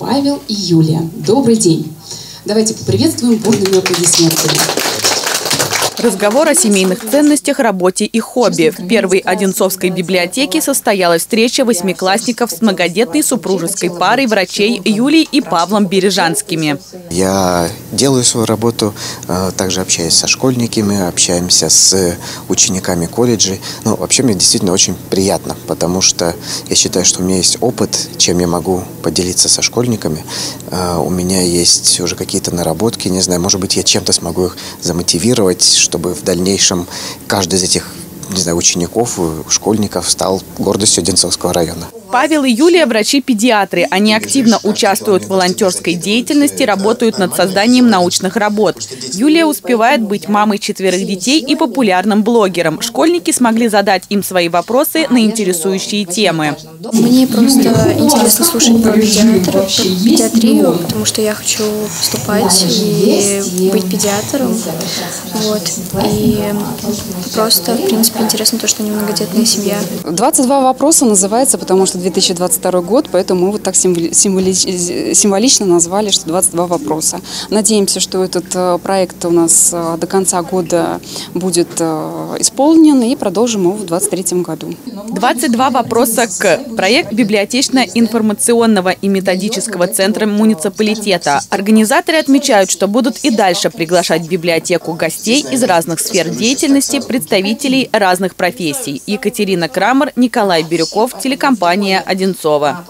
Павел и Юлия. Добрый день. Давайте поприветствуем бурными аплодисментами. Разговор о семейных ценностях, работе и хобби. В первой Одинцовской библиотеке состоялась встреча восьмиклассников с многодетной супружеской парой врачей Юлией и Павлом Бережанскими. Я делаю свою работу, э, также общаюсь со школьниками, общаемся с учениками колледжей. Ну, вообще мне действительно очень приятно, потому что я считаю, что у меня есть опыт, чем я могу поделиться со школьниками. Э, у меня есть уже какие-то наработки, не знаю, может быть, я чем-то смогу их замотивировать, чтобы в дальнейшем каждый из этих не знаю, учеников, школьников стал гордостью Одинцовского района. Павел и Юлия – врачи-педиатры. Они активно участвуют в волонтерской деятельности, работают над созданием научных работ. Юлия успевает быть мамой четверых детей и популярным блогером. Школьники смогли задать им свои вопросы на интересующие темы. Мне просто интересно слушать про педиатра, про педиатрию, потому что я хочу поступать и быть педиатром. Вот. И просто, в принципе, интересно то, что они многодетная семья. 22 вопроса называется, потому что 2022 год, поэтому мы вот так символично назвали, что 22 вопроса. Надеемся, что этот э, проект у нас э, до конца года будет э, исполнен и продолжим его в 2023 году. 22 вопроса к проект библиотечно-информационного и методического центра муниципалитета. Организаторы отмечают, что будут и дальше приглашать в библиотеку гостей из разных сфер деятельности, представителей разных профессий. Екатерина Крамер, Николай Бирюков, телекомпания Одинцова.